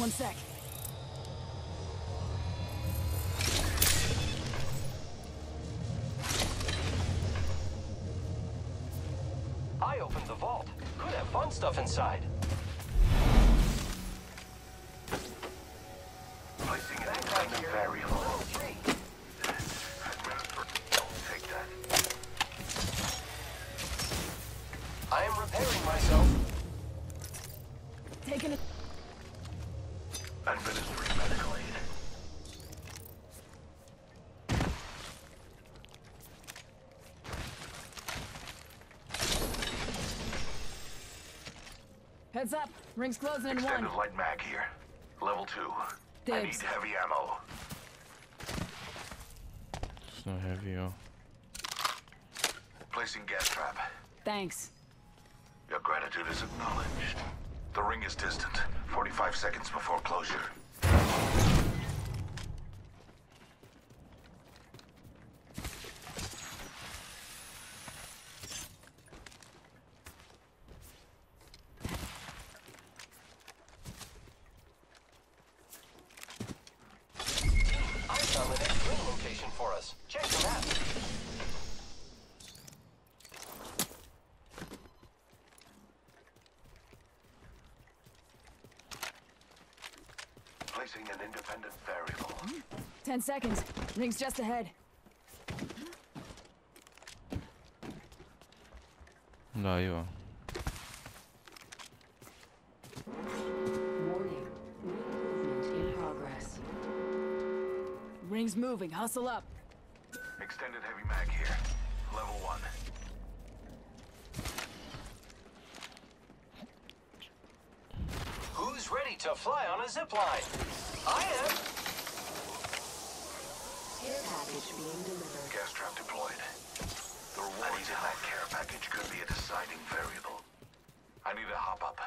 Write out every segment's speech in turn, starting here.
One sec. I opened the vault. Could have fun stuff inside. Heads up. Ring's closing in one. Extended light mag here. Level two. I need heavy ammo. It's not heavy, oh. Placing gas trap. Thanks. Your gratitude is acknowledged. The ring is distant. 45 seconds before closure. I found the next ring location for us. Check the map. Placing an independent variable. Ten seconds. Ring's just ahead. Layo, ah. Warning. Movement in progress. Ring's moving. Hustle up. Extended heavy mag here. Level one. Who's ready to fly on a zip line? I am. Care package being delivered. Gas trap deployed. The rewards in that care package could be a deciding variable. I need to hop up.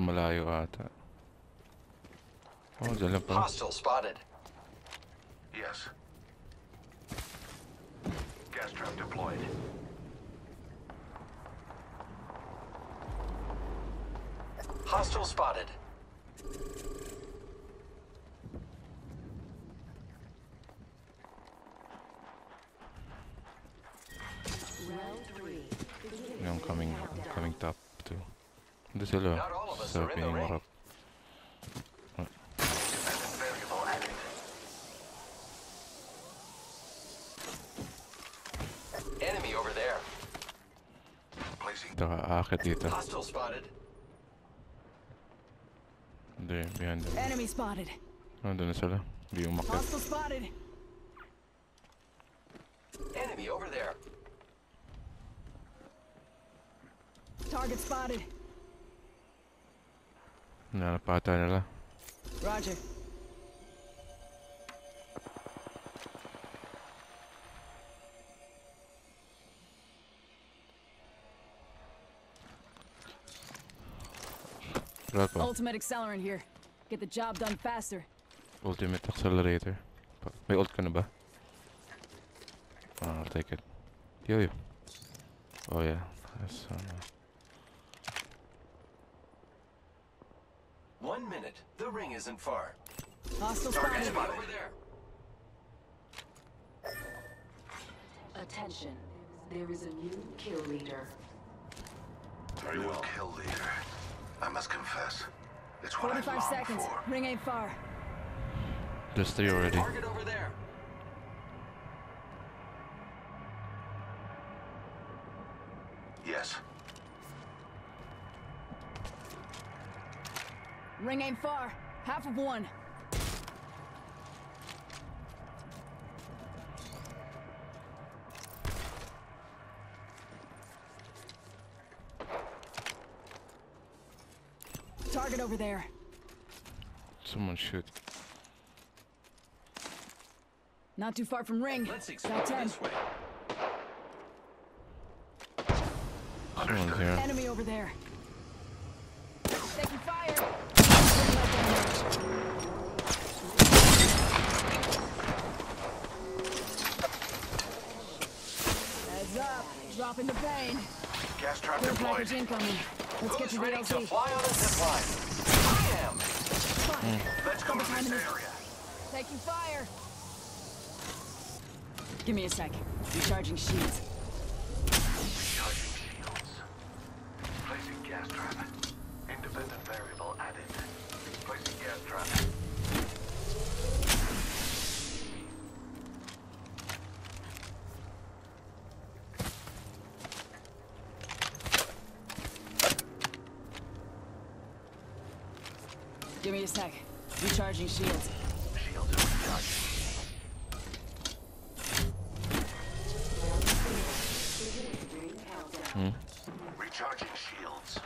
Malayo ata. Oh, dala pa. Hostile spotted. Yes. Gas trap deployed. Hostile spotted. Round three. Beginning Yung coming, coming top too. Hindi sila. Not all of us Sa are in the ring. pinimarap. Independent variable added. Enemy over there. Placing Ito ka, aakit dito. Hostile spotted. Hindi, behind them. Enemy spotted. Nandun na sila. Hindi umakit. Hostile spotted. Enemy over there. Target spotted. Nanapata nila. Roger. Wala pa. Ultimate accelerant here. Get the job done faster. Ultimate accelerator. Pa- May ult ka na ba? Ah, I'll take it. Yo, yo. Oh yeah. That's, uh, One minute. The ring isn't far. Hostile Enemy spotted. over there. Attention. There is a new kill leader. New kill leader. I must confess, it's what I 45 long seconds. for. Ring ain't far. there's three already. Target over there. Yes. Ring ain't far. Half of one. Target over there. Someone shoot. Not too far from ring. Let's Got explore 10. this way. Someone's here. Enemy over there. Taking fire. Looking like damage. Heads up. Dropping the pain. Gas trap Care deployed. package incoming. Let's get to ready to fly on a zip line? I am. Fine. Let's go to Time this in this- area. Taking fire. Give me a sec. Recharging shields. Recharging shields. Placing gas trap. Independent variable added. Placing. Give me a sec. Recharging shields. Shields are recharging. Ring countdown. Recharging shields.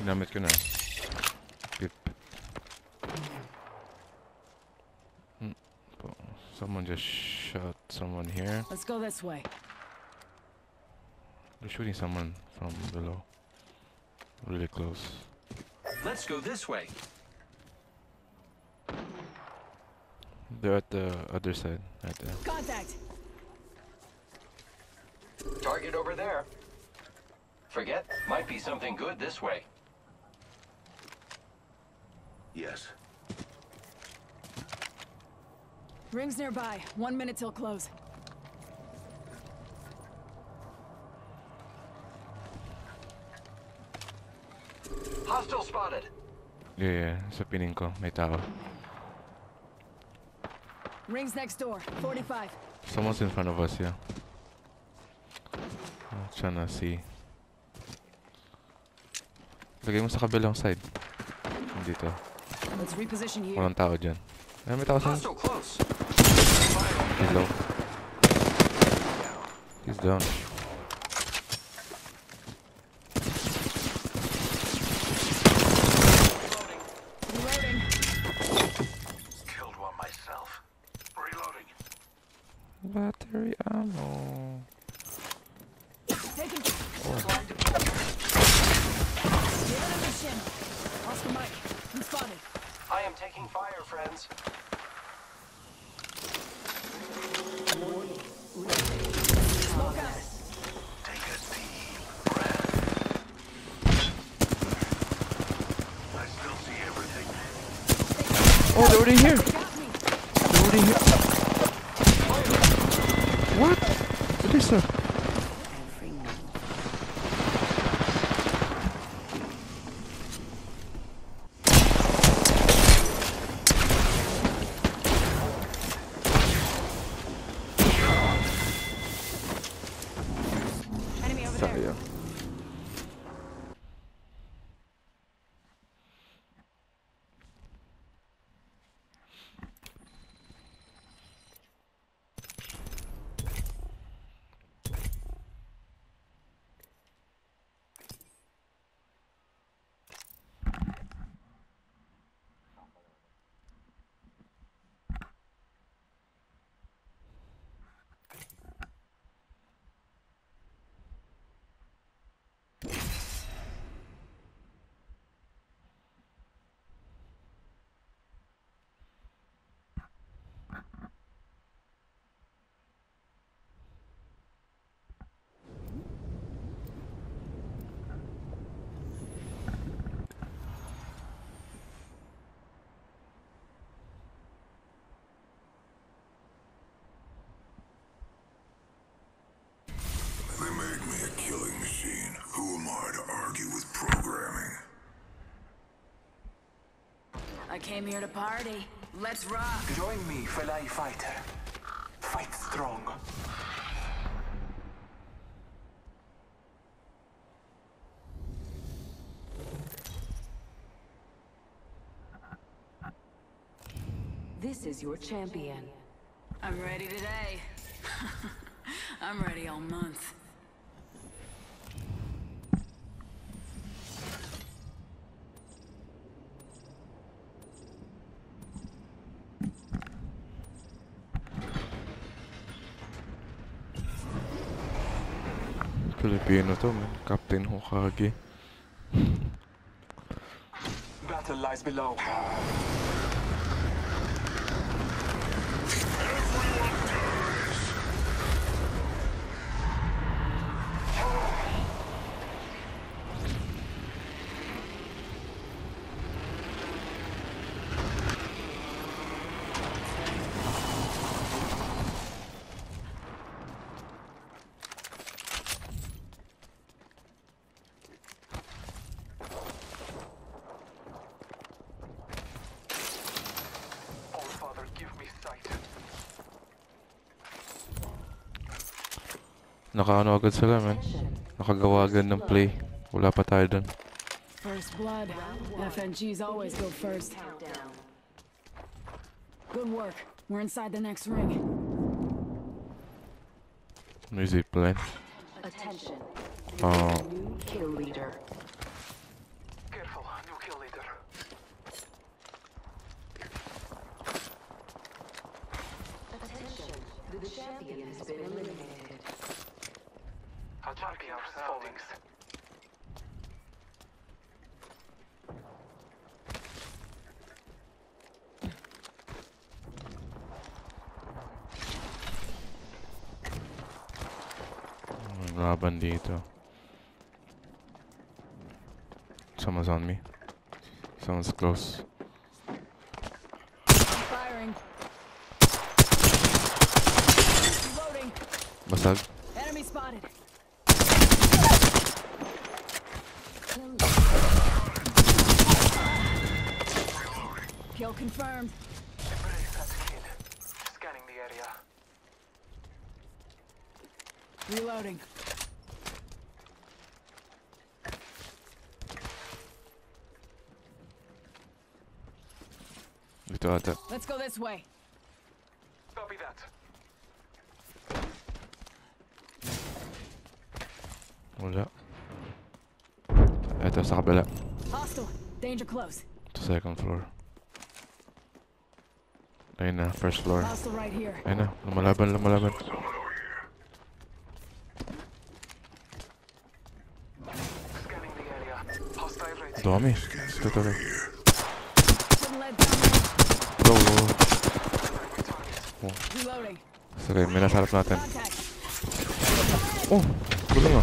Ginamit ko na. Pip. Hmm. Po- Someone just shot someone here. Let's go this way. They're shooting someone from below. Really close. Let's go this way. They're at the other side, right there. Contact. Target over there. Forget, might be something good this way. Yes. Rings nearby. One minute till close. Hostile spotted. Yeah, yeah. Sa piling ko, may tao. Rings next door. 45. Someone's in front of us, yeah. I'm trying to see. Lagay mo sa kabilang side. Dito. Let's reposition here. Walang tao dyan. Ay, may tao sa... Hostile close. He's low. He's down. Reloading. Reloading. Killed one myself. Reloading. Battery ammo. Taking. Flag deployed. Give it a mission. Oscar Mike. I'm spotted. I am taking fire, friends. Smoke out. Take a deep breath. I still see everything. They're here! Made me a killing machine. Who am I to argue with programming? I came here to party. Let's rock. Join me, fellow fighter. Fight strong. This is your champion. I'm ready today. I'm ready all month. Filipino to, man. Captain Hokage. Battle lies below. Nakaano agad sila, man. Nakagawa agad ng play. Wala pa tayo dun. First blood. FNGs always go first. Good work. We're inside the next ring. Music plan. Attention. Oh, New kill leader. Careful, new kill leader. Attention. The champion has been eliminated. Attacking our surroundings. ang laban dito. Someone's on me. Someone's close. Firing. Reloading. Basag. Kill confirmed. Embrace that kill. Scanning the area. Reloading. Dito. Let's go this way. Copy that. Wala. Ito sa kabila. Hostile. Danger close. Sa second floor. Ayun na, first floor. Hostile right here. Ayun na, lumalaban, lumalaban. Scanning the area. Hostile ready. Dami. Ito, ito, ito. Putting lead down there. Go, go. Reloading. Sige, may nasa harap natin. Contact. Oh! Gulo nga.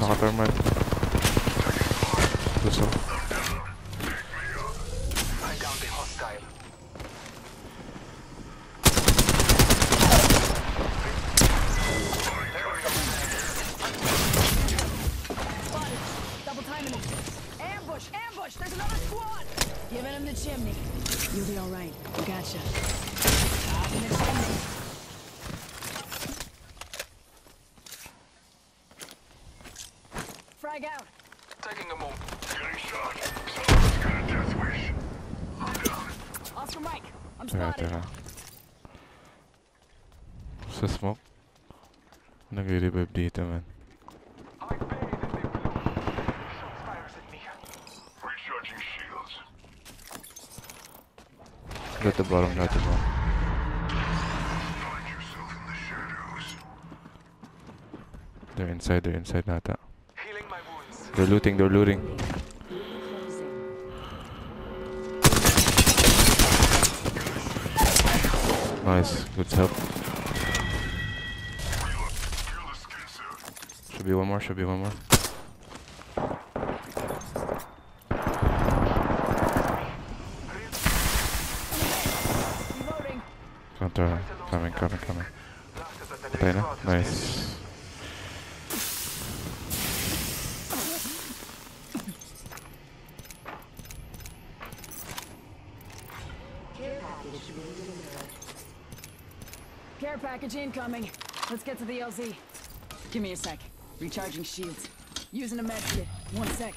Naka-thermite. Gusto. I down the hostile. Spotted. Double timing it. Ambush! Ambush! There's another squad! Giving him the chimney. You'll be alright. We gotcha. Top in the chimney. Frag out. Taking a move. Getting shot. Someone's got a death wish. I'm down. Oscar Mike. I'm Teka, spotted. teka. Sa smoke. Nag-revive dito, man. I'm buried in the blue. Shots fires at me. Recharging shields. Got the bottom, got the bottom. Find yourself in the shadows. They're inside, they're inside nata. They're looting, they're looting. Nice, good help. Should be one more, should be one more. Counter, coming, coming, coming. Next Nice. Care package being delivered. Care package incoming. Let's get to the LZ. Give me a sec. Recharging shields. Using a med kit. One sec.